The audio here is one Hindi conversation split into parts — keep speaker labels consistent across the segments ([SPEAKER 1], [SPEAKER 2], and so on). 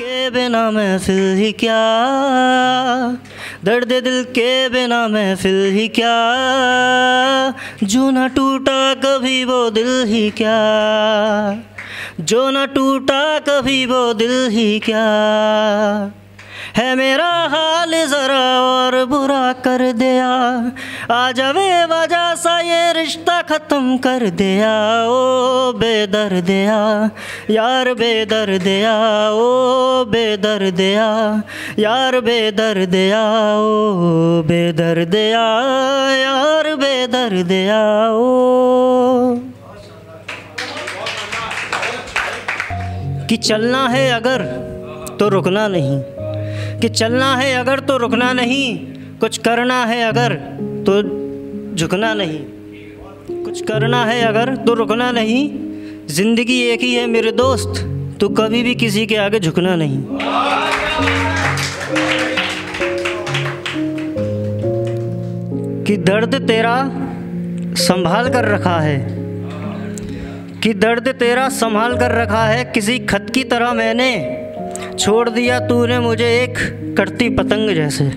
[SPEAKER 1] बिना महफिल ही क्या? दर्द दिल के बिना महफिल ही क्या? जो न टूटा कभी वो दिल ही क्या? जो न टूटा कभी वो दिल ही क्या? है मेरा हाल ज़रा और बुरा कर दिया। आ जावे वजह सा ये रिश्ता ख़त्म कर दिया। ओ बेदर दिया यार बेदर दिया ओ बेदर दिया यार बेदर दिया ओ बेदर दिया यार बेदर दिया ओ। कि चलना है अगर तो रुकना नहीं, कि चलना है अगर तो रुकना नहीं, कुछ करना है अगर तो झुकना नहीं। कुछ करना है अगर तो रुकना नहीं। ज़िंदगी एक ही है मेरे दोस्त तो कभी भी किसी के आगे झुकना नहीं। कि दर्द तेरा संभाल कर रखा है, कि दर्द तेरा संभाल कर रखा है, किसी खत की तरह मैंने छोड़ दिया, तूने मुझे एक करती पतंग जैसे।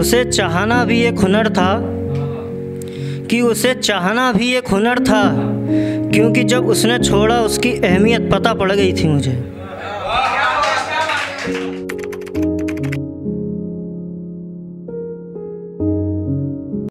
[SPEAKER 1] उसे चाहना भी एक हुनर था कि उसे चाहना भी एक हुनर था, क्योंकि जब उसने छोड़ा, उसकी अहमियत पता पड़ गई थी मुझे।